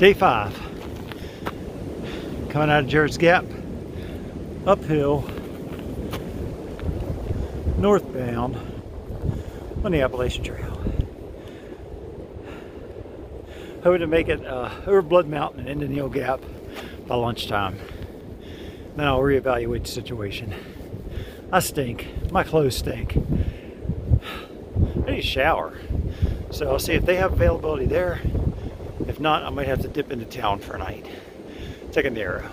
Day five. Coming out of Jarred's Gap, uphill, northbound on the Appalachian Trail. Hoping to make it uh, over Blood Mountain and into Neel Gap by lunchtime. Then I'll reevaluate the situation. I stink. My clothes stink. I need a shower. So I'll see if they have availability there. If not, I might have to dip into town for a night. Take a nero.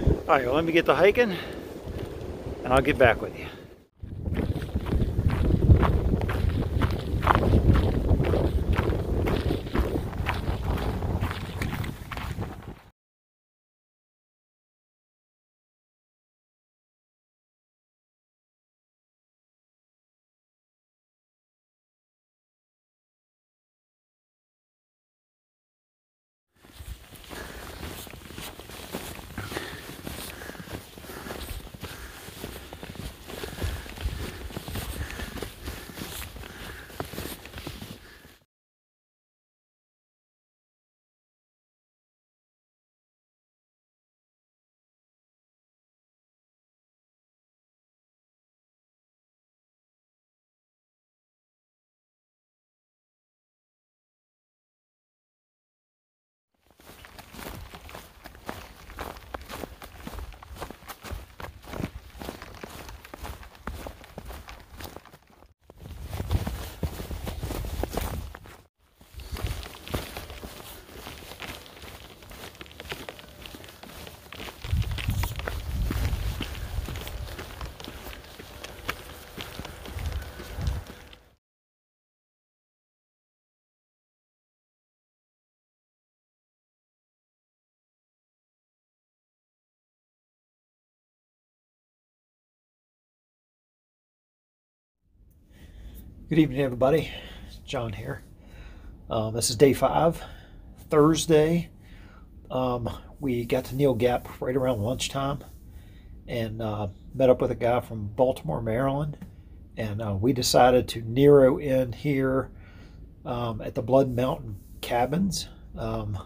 All right, well, let me get to hiking and I'll get back with you. Good evening, everybody. John here. Um, this is day five, Thursday. Um, we got to Neel Gap right around lunchtime and uh, met up with a guy from Baltimore, Maryland. And uh, we decided to nero in here um, at the Blood Mountain Cabins. Um,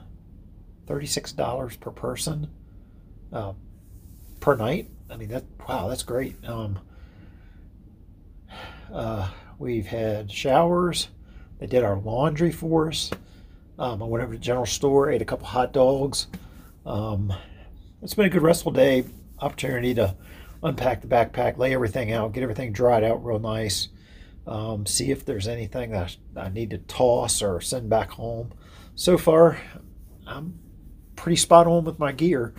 $36 per person uh, per night. I mean, that wow, that's great. Um, uh, We've had showers. They did our laundry for us. Um, I went over to the general store, ate a couple hot dogs. Um, it's been a good restful day. Opportunity to unpack the backpack, lay everything out, get everything dried out real nice. Um, see if there's anything that I need to toss or send back home. So far, I'm pretty spot on with my gear.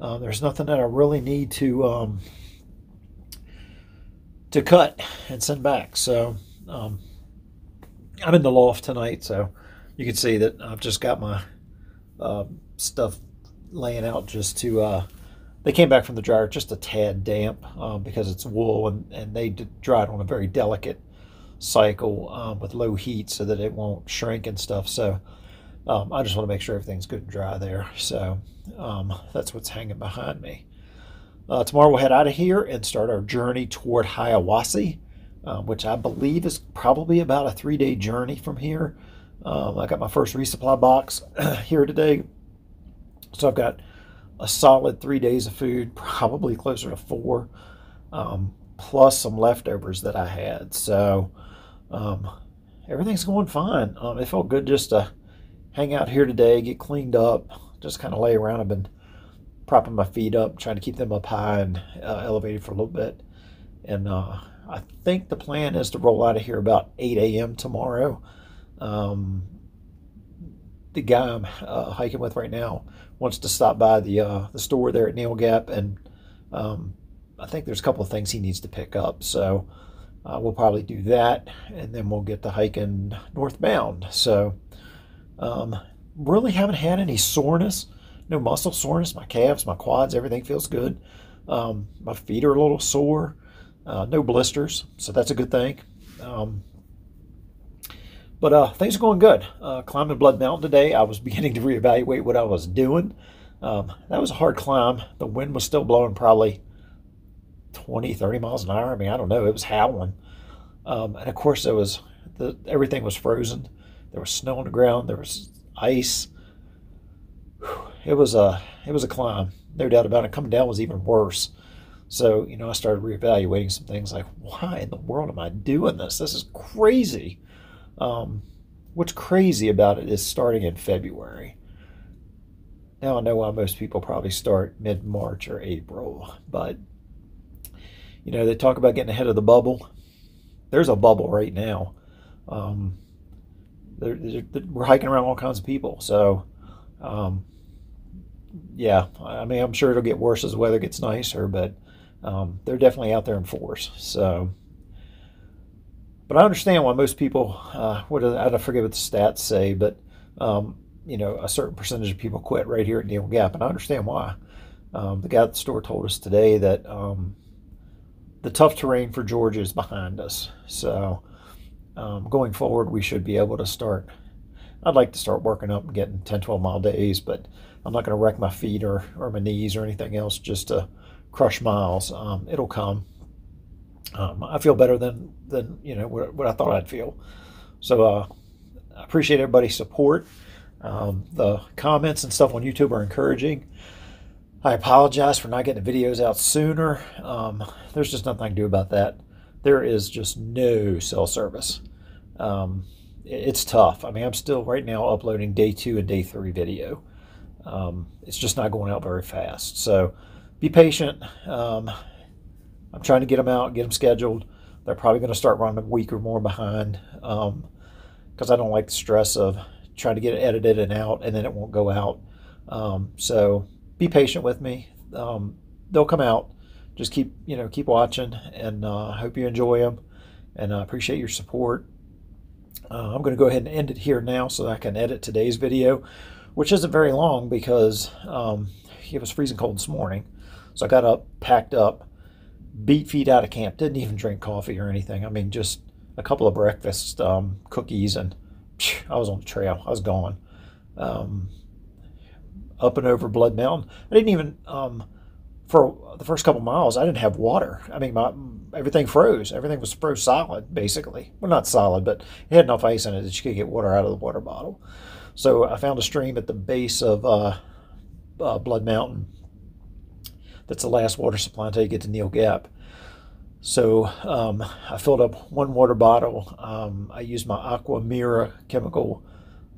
Uh, there's nothing that I really need to um, to cut and send back. So um, I'm in the loft tonight, so you can see that I've just got my uh, stuff laying out just to. Uh, they came back from the dryer just a tad damp um, because it's wool and, and they dried on a very delicate cycle um, with low heat so that it won't shrink and stuff. So um, I just want to make sure everything's good and dry there. So um, that's what's hanging behind me. Uh, tomorrow we'll head out of here and start our journey toward Hiawassee, uh, which I believe is probably about a three day journey from here. Um, I got my first resupply box here today. So I've got a solid three days of food, probably closer to four, um, plus some leftovers that I had. So um, everything's going fine. Um, it felt good just to hang out here today, get cleaned up, just kind of lay around. I've been propping my feet up, trying to keep them up high and uh, elevated for a little bit. And uh, I think the plan is to roll out of here about 8 a.m. tomorrow. Um, the guy I'm uh, hiking with right now wants to stop by the uh, the store there at Neel Gap, and um, I think there's a couple of things he needs to pick up. So uh, we'll probably do that, and then we'll get to hiking northbound. So um, really haven't had any soreness no muscle soreness. My calves, my quads, everything feels good. Um, my feet are a little sore. Uh, no blisters, so that's a good thing. Um, but uh, things are going good. Uh, climbing Blood Mountain today, I was beginning to reevaluate what I was doing. Um, that was a hard climb. The wind was still blowing probably 20, 30 miles an hour. I mean, I don't know. It was howling. Um, and of course, there was the, everything was frozen. There was snow on the ground. There was ice it was a it was a climb, no doubt about it. Coming down was even worse. So you know, I started reevaluating some things like, why in the world am I doing this? This is crazy. Um, what's crazy about it is starting in February. Now I know why most people probably start mid March or April, but you know, they talk about getting ahead of the bubble. There's a bubble right now. Um, they're, they're, we're hiking around all kinds of people. So, um, yeah, I mean, I'm sure it'll get worse as the weather gets nicer, but um, they're definitely out there in force. So, but I understand why most people, uh, what I forget what the stats say, but um, you know, a certain percentage of people quit right here at Neel Gap, and I understand why. Um, the guy at the store told us today that um, the tough terrain for Georgia is behind us. So um, going forward, we should be able to start. I'd like to start working up and getting 10, 12 mile days, but I'm not going to wreck my feet or, or my knees or anything else just to crush miles. Um, it'll come. Um, I feel better than, than you know, what, what I thought I'd feel. So uh, I appreciate everybody's support. Um, the comments and stuff on YouTube are encouraging. I apologize for not getting the videos out sooner. Um, there's just nothing I can do about that. There is just no cell service. Um, it's tough. I mean, I'm still right now uploading day two and day three video. Um, it's just not going out very fast. So be patient. Um, I'm trying to get them out, get them scheduled. They're probably going to start running a week or more behind because um, I don't like the stress of trying to get it edited and out and then it won't go out. Um, so be patient with me. Um, they'll come out. Just keep you know keep watching, and uh, I hope you enjoy them. And I appreciate your support. Uh, I'm going to go ahead and end it here now so I can edit today's video, which isn't very long because um, it was freezing cold this morning. So I got up, packed up, beat feet out of camp. Didn't even drink coffee or anything. I mean, just a couple of breakfast um, cookies, and phew, I was on the trail. I was gone. Um, up and over Blood Mountain. I didn't even um, for the first couple miles. I didn't have water. I mean, my, everything froze. Everything was froze solid, basically. Well, not solid, but it had enough ice in it that you could get water out of the water bottle. So I found a stream at the base of uh, uh, Blood Mountain. That's the last water supply until you get to Neel Gap. So um, I filled up one water bottle. Um, I used my Aquamira chemical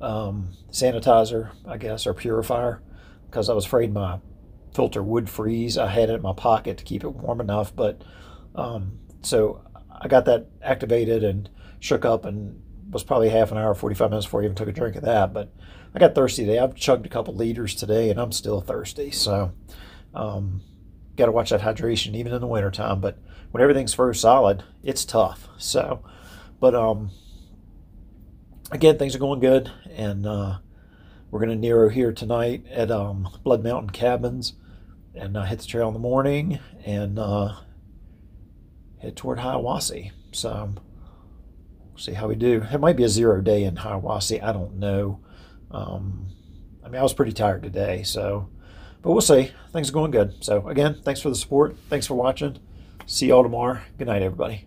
um, sanitizer, I guess, or purifier because I was afraid my filter would freeze. I had it in my pocket to keep it warm enough, but um, so I got that activated and shook up and was probably half an hour, 45 minutes before I even took a drink of that. But I got thirsty today. I've chugged a couple liters today and I'm still thirsty. So, um, got to watch that hydration even in the wintertime. But when everything's froze solid, it's tough. So, but, um, again, things are going good. And, uh, we're going to Nero here tonight at um, Blood Mountain Cabins and uh, hit the trail in the morning and uh, head toward Hiawassee. So see how we do. It might be a zero day in Hiawassee. I don't know. Um, I mean, I was pretty tired today, so but we'll see. Things are going good. So again, thanks for the support. Thanks for watching. See y'all tomorrow. Good night, everybody.